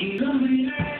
Keep on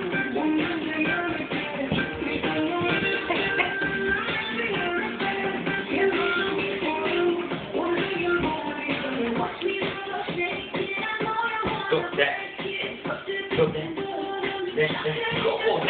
Go. Go.